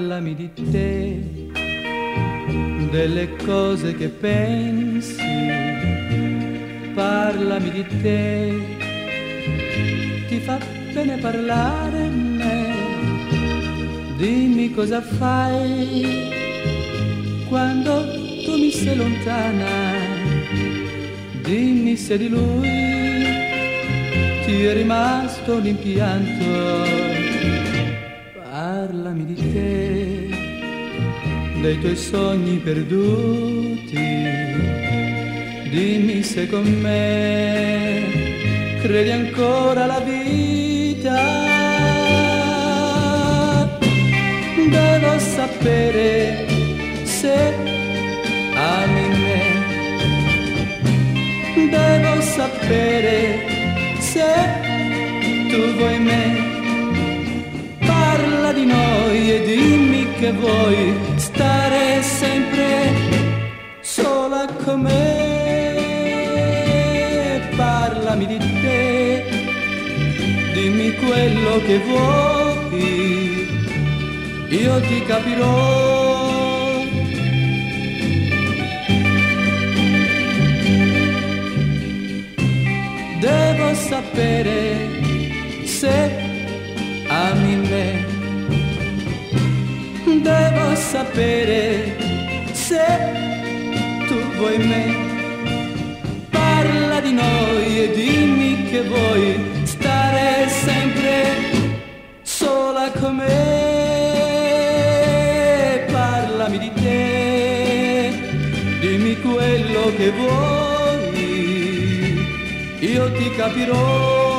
parlami di te, delle cose che pensi, parlami di te, ti fa bene parlare a me, dimmi cosa fai quando tu mi sei lontana, dimmi se di lui ti è rimasto un impianto parlami di te, dei tuoi sogni perduti, dimmi se con me credi ancora alla vita. Devo sapere se ami me, devo sapere se vuoi stare sempre sola con me. Parlami di te, dimmi quello che vuoi, io ti capirò. Sapere se tu vuoi me. Parla di noi e dimmi che vuoi stare sempre sola con me. Parlami di te, dimmi quello che vuoi, io ti capirò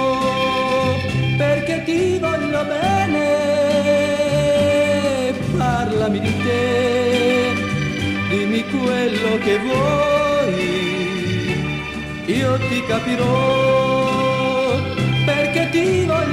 di te, dimmi quello che vuoi, io ti capirò, perché ti voglio.